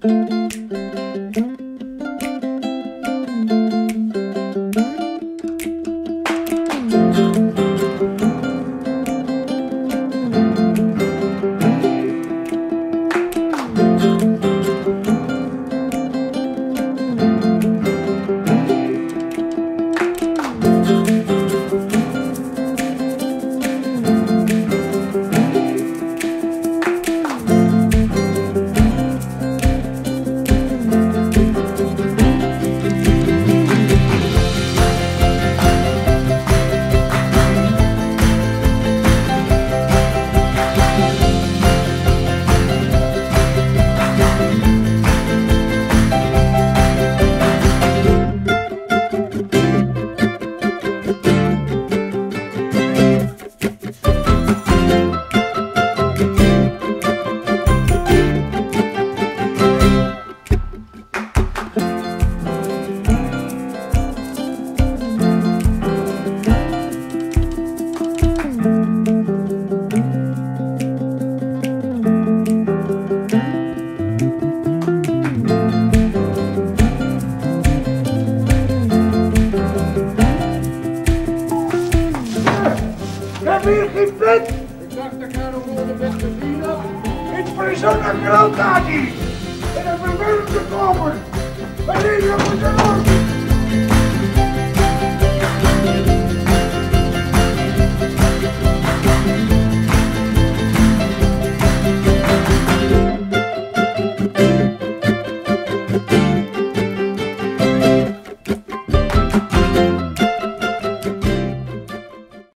Ik heb hier geen pit. Ik dacht, ik ga nog wel de beste vrienden. Ik verzon een groot. En een vervelende koper. Wanneer je moet